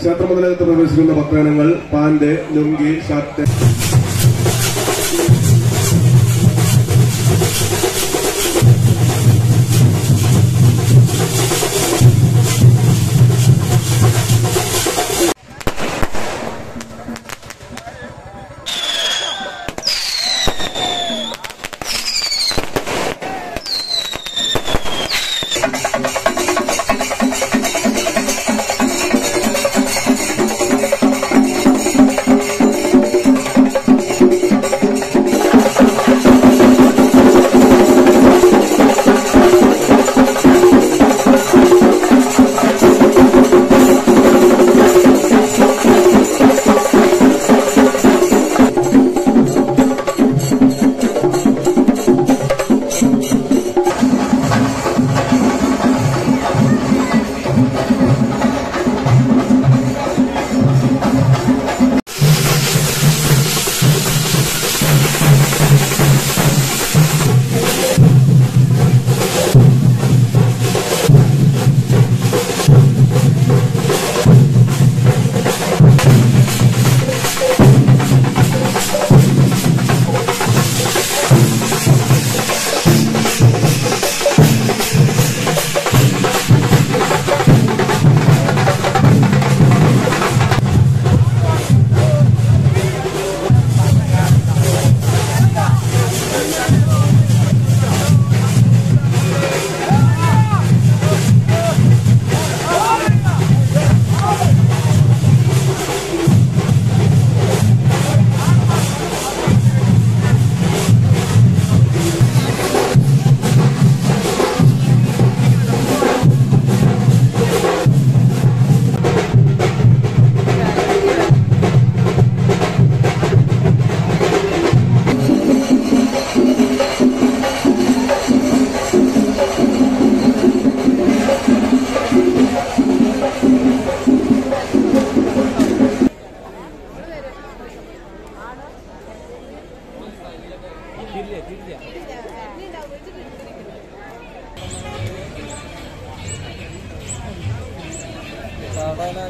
ക്ഷേത്രമതിലകത്ത് പ്രവേശിക്കുന്ന ഭക്തജനങ്ങൾ pant lungi shirt Dirle, dirle. Dirle, dirle.